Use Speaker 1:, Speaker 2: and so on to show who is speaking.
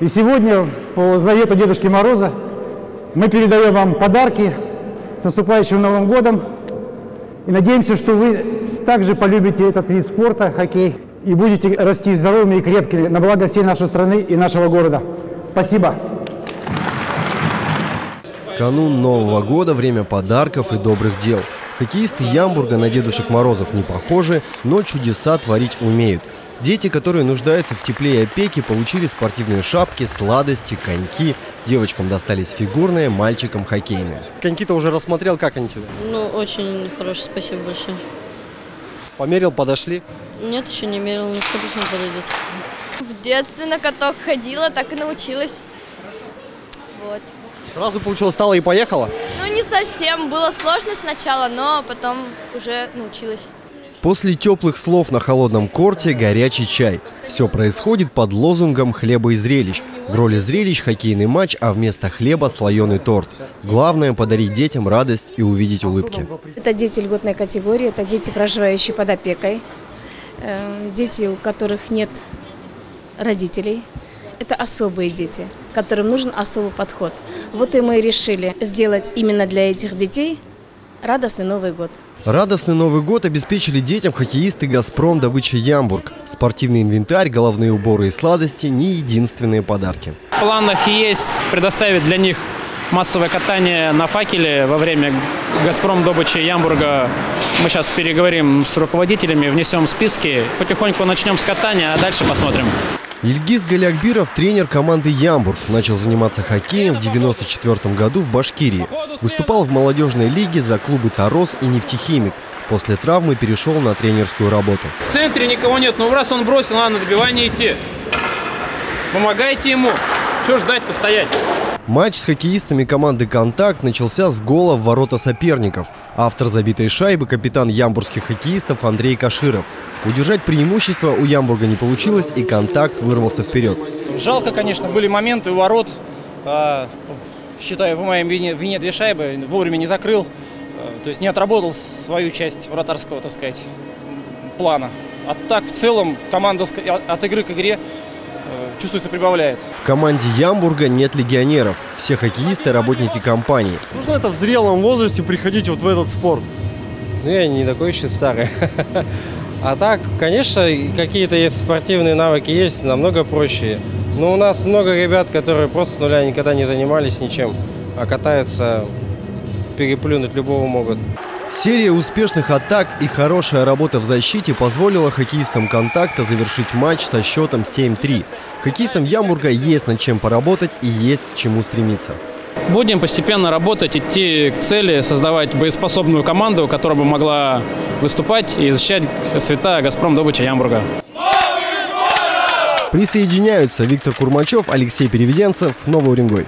Speaker 1: И сегодня по завету Дедушки Мороза мы передаем вам подарки с наступающим Новым годом. И надеемся, что вы также полюбите этот вид спорта, хоккей, и будете расти здоровыми и крепкими на благо всей нашей страны и нашего города. Спасибо.
Speaker 2: Канун Нового года – время подарков и добрых дел. Хоккеисты Ямбурга на Дедушек Морозов не похожи, но чудеса творить умеют. Дети, которые нуждаются в тепле и опеке, получили спортивные шапки, сладости, коньки. Девочкам достались фигурные, мальчикам хоккейные.
Speaker 3: Коньки-то уже рассмотрел, как они тебе?
Speaker 4: Ну, очень хороший, спасибо большое.
Speaker 3: Померил, подошли?
Speaker 4: Нет, еще не мерил, но 100% подойдет.
Speaker 5: В детстве на каток ходила, так и научилась. Вот.
Speaker 3: Сразу получилось, стало и поехала?
Speaker 5: Ну, не совсем. Было сложно сначала, но потом уже научилась.
Speaker 2: После теплых слов на холодном корте горячий чай. Все происходит под лозунгом «Хлеба и зрелищ». В роли зрелищ хоккейный матч, а вместо хлеба слоеный торт. Главное – подарить детям радость и увидеть улыбки.
Speaker 6: Это дети льготной категории, это дети, проживающие под опекой, э, дети, у которых нет родителей. Это особые дети, которым нужен особый подход. Вот и мы решили сделать именно для этих детей радостный Новый год.
Speaker 2: Радостный Новый год обеспечили детям хоккеисты «Газпром» добыча Ямбург. Спортивный инвентарь, головные уборы и сладости – не единственные подарки.
Speaker 7: В планах есть предоставить для них массовое катание на факеле во время «Газпром» добычи Ямбурга. Мы сейчас переговорим с руководителями, внесем списки, потихоньку начнем с катания, а дальше посмотрим.
Speaker 2: Ильгиз Галякбиров, тренер команды «Ямбург», начал заниматься хоккеем в 1994 году в Башкирии. Выступал в молодежной лиге за клубы «Тарос» и «Нефтехимик». После травмы перешел на тренерскую работу.
Speaker 7: В центре никого нет, ну раз он бросил, ладно, добивание идти. Помогайте ему. Чего ждать-то стоять?
Speaker 2: Матч с хоккеистами команды «Контакт» начался с гола в ворота соперников. Автор забитой шайбы – капитан ямбургских хоккеистов Андрей Каширов. Удержать преимущество у Ямбурга не получилось, и контакт вырвался вперед.
Speaker 8: Жалко, конечно, были моменты у ворот. А, считаю, по моей вине, вине две шайбы, вовремя не закрыл. А, то есть не отработал свою часть вратарского, так сказать, плана. А так, в целом, команда от игры к игре чувствуется, прибавляет.
Speaker 2: В команде Ямбурга нет легионеров. Все хоккеисты – работники компании.
Speaker 3: Нужно это в зрелом возрасте приходить вот в этот спорт?
Speaker 9: Ну, я не такой еще старый. А так, конечно, какие-то есть спортивные навыки есть, намного проще. Но у нас много ребят, которые просто с нуля никогда не занимались ничем, а катаются, переплюнуть любого могут.
Speaker 2: Серия успешных атак и хорошая работа в защите позволила хоккеистам «Контакта» завершить матч со счетом 7-3. Хоккеистам Ямбурга есть над чем поработать и есть к чему стремиться.
Speaker 7: Будем постепенно работать, идти к цели, создавать боеспособную команду, которая бы могла выступать и защищать цвета «Газпром» добыча Ямбурга.
Speaker 2: Присоединяются Виктор Курмачев, Алексей Переведенцев, Новый Уренгой.